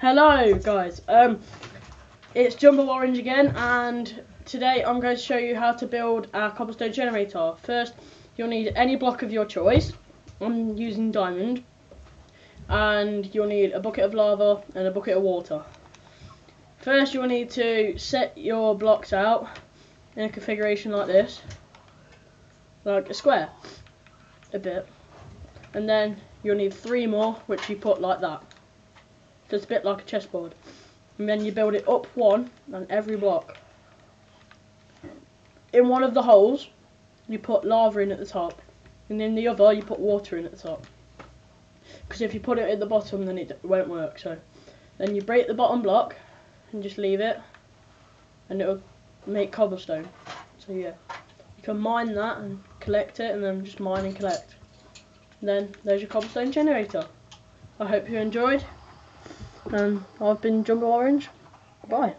Hello guys, um, it's Jumbo Orange again and today I'm going to show you how to build a cobblestone generator. First you'll need any block of your choice, I'm using diamond, and you'll need a bucket of lava and a bucket of water. First you'll need to set your blocks out in a configuration like this, like a square, a bit, and then you'll need three more which you put like that just a bit like a chessboard. And then you build it up one on every block. In one of the holes, you put lava in at the top, and in the other, you put water in at the top. Because if you put it at the bottom, then it won't work. So then you break the bottom block and just leave it, and it'll make cobblestone. So yeah, you can mine that and collect it, and then just mine and collect. And then there's your cobblestone generator. I hope you enjoyed and I've been Jumbo Orange. Bye.